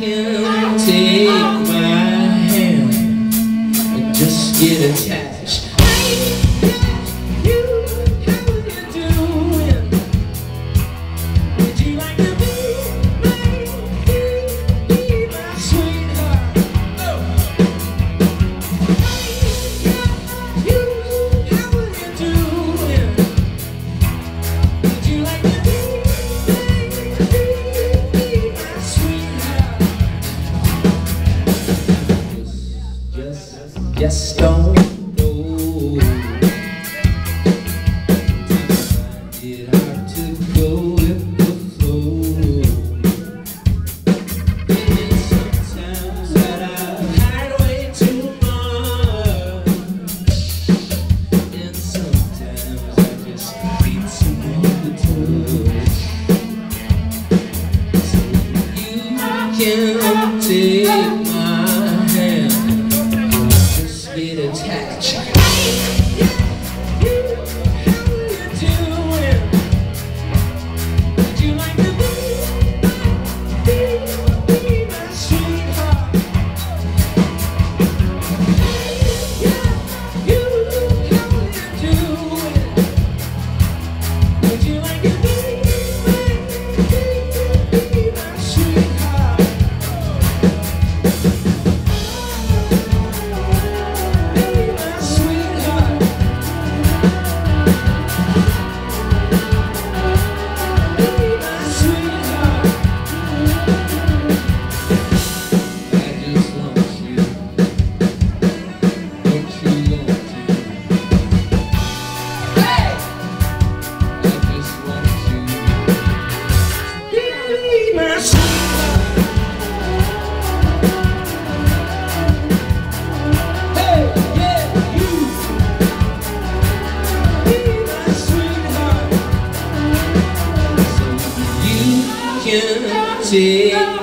take my hand and just get attached. Can take my hand just get attached. Can